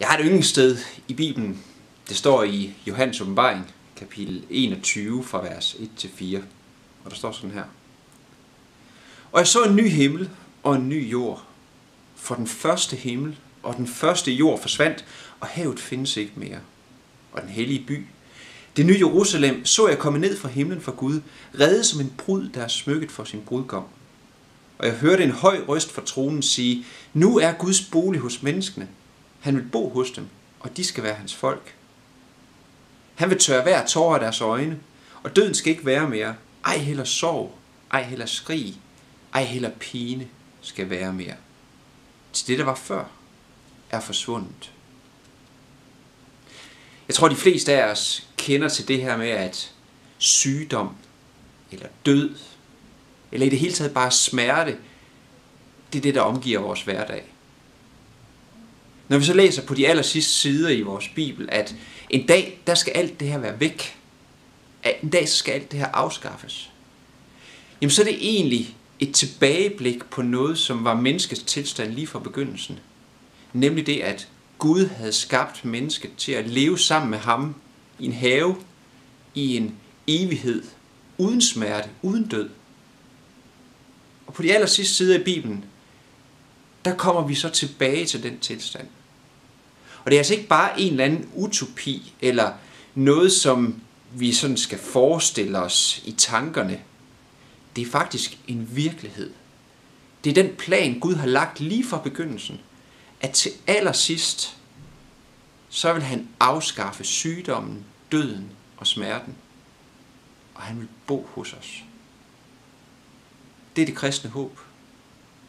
Jeg har et yndlingssted i Bibelen. Det står i Johannes åbenbaring, kapitel 21, fra vers 1-4. Og der står sådan her. Og jeg så en ny himmel og en ny jord. For den første himmel og den første jord forsvandt, og havet findes ikke mere. Og den hellige by, det nye Jerusalem, så jeg komme ned fra himlen fra Gud, reddet som en brud, der er smykket for sin brudgom. Og jeg hørte en høj røst fra tronen sige, nu er Guds bolig hos menneskene. Han vil bo hos dem, og de skal være hans folk. Han vil tørre hver tårer af deres øjne, og døden skal ikke være mere. Ej heller sorg, ej heller skrig, ej heller pine skal være mere. Til det, der var før, er forsvundet. Jeg tror, de fleste af os kender til det her med, at sygdom, eller død, eller i det hele taget bare smerte, det er det, der omgiver vores hverdag. Når vi så læser på de aller sidste sider i vores Bibel, at en dag, der skal alt det her være væk. At en dag, skal alt det her afskaffes. Jamen så er det egentlig et tilbageblik på noget, som var menneskets tilstand lige fra begyndelsen. Nemlig det, at Gud havde skabt mennesket til at leve sammen med ham i en have, i en evighed, uden smerte, uden død. Og på de aller sidste sider i Bibelen, der kommer vi så tilbage til den tilstand. Og det er altså ikke bare en eller anden utopi, eller noget, som vi sådan skal forestille os i tankerne. Det er faktisk en virkelighed. Det er den plan, Gud har lagt lige fra begyndelsen, at til allersidst, så vil han afskaffe sygdommen, døden og smerten. Og han vil bo hos os. Det er det kristne håb.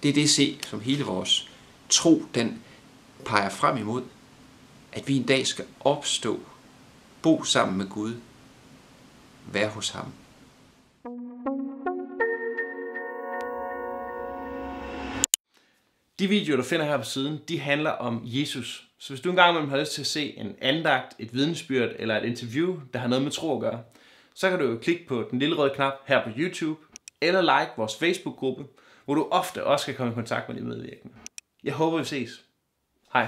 Det er det se, som hele vores tro, den peger frem imod. At vi en dag skal opstå, bo sammen med Gud, være hos ham. De videoer, du finder her på siden, de handler om Jesus. Så hvis du engang imellem har lyst til at se en andagt, et vidensbyrd eller et interview, der har noget med tro at gøre, så kan du jo klikke på den lille røde knap her på YouTube, eller like vores Facebook-gruppe, hvor du ofte også kan komme i kontakt med de medvirkende. Jeg håber, vi ses. Hej.